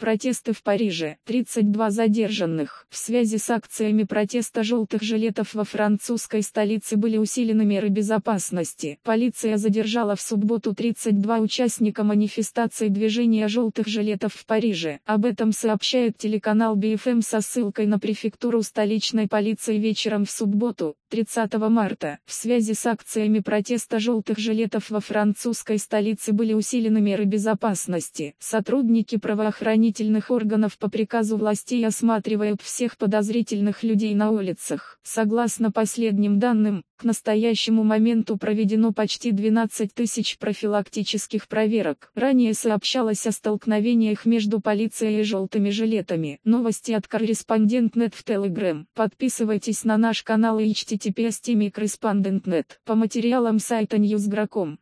Протесты в Париже. 32 задержанных. В связи с акциями протеста желтых жилетов во французской столице были усилены меры безопасности. Полиция задержала в субботу 32 участника манифестации движения желтых жилетов в Париже. Об этом сообщает телеканал BFM со ссылкой на префектуру столичной полиции вечером в субботу, 30 марта. В связи с акциями протеста желтых жилетов во французской столице были усилены меры безопасности. Сотрудники правоохранительных органов по приказу властей осматривают всех подозрительных людей на улицах. Согласно последним данным, к настоящему моменту проведено почти 12 тысяч профилактических проверок. Ранее сообщалось о столкновениях между полицией и желтыми жилетами. Новости от корреспондент.нет в Telegram. Подписывайтесь на наш канал и https По материалам сайта Newsgro.com.